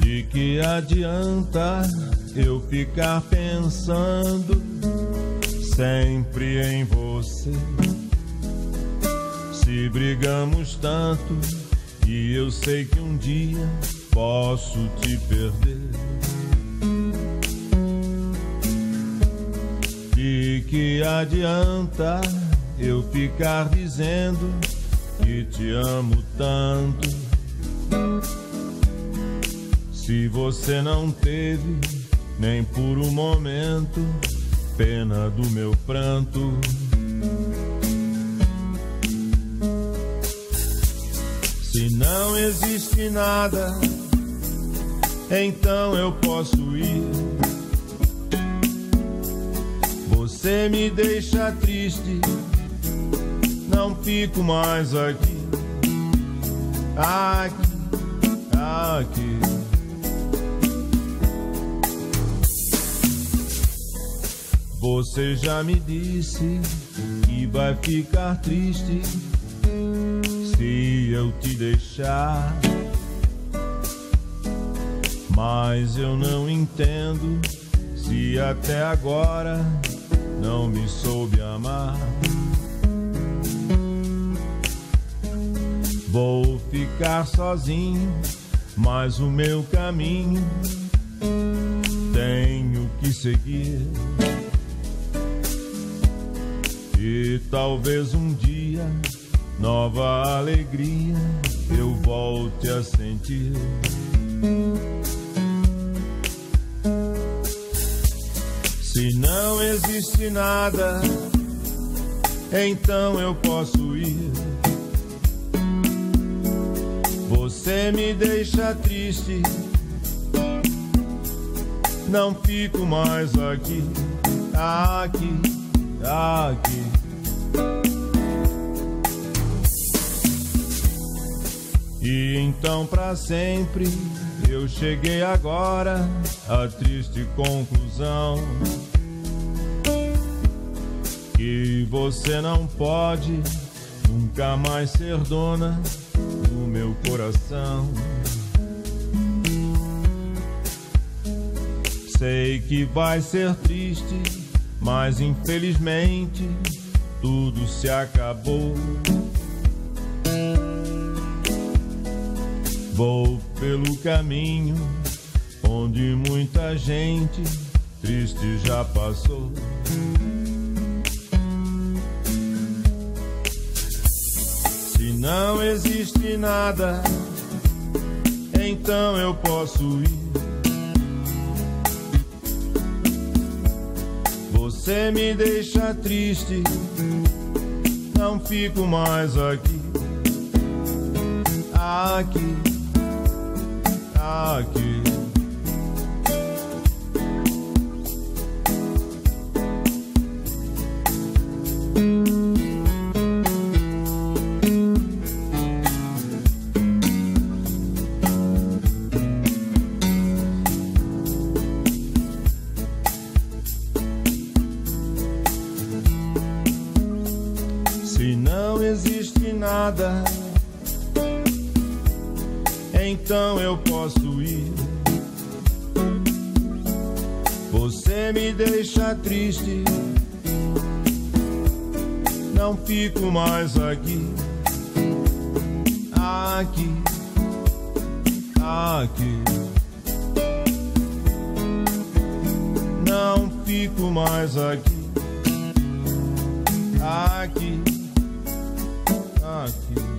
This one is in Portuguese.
De que adianta eu ficar pensando sempre em você? Se brigamos tanto e eu sei que um dia posso te perder. De que adianta eu ficar dizendo que te amo tanto? Se você não teve nem por um momento pena do meu pranto. Se não existe nada, então eu posso ir. Você me deixa triste, não fico mais aqui. Aqui, aqui. Você já me disse que vai ficar triste se eu te deixar. Mas eu não entendo se até agora não me soube amar. Vou ficar sozinho, mas o meu caminho tenho que seguir. E talvez um dia, nova alegria, eu volte a sentir. Se não existe nada, então eu posso ir. Você me deixa triste, não fico mais aqui, aqui, aqui. E então para sempre eu cheguei agora à triste conclusão. Que você não pode nunca mais ser dona. do meu coração. Sei que vai ser triste, mas infelizmente tudo se acabou. Vou pelo caminho onde muita gente triste já passou. Não existe nada, então eu posso ir. Você me deixa triste, não fico mais aqui. Aqui aqui. Se não existe nada. Então eu posso ir. Você me deixa triste, não fico mais aqui, aqui, aqui. Não fico mais aqui, aqui, aqui.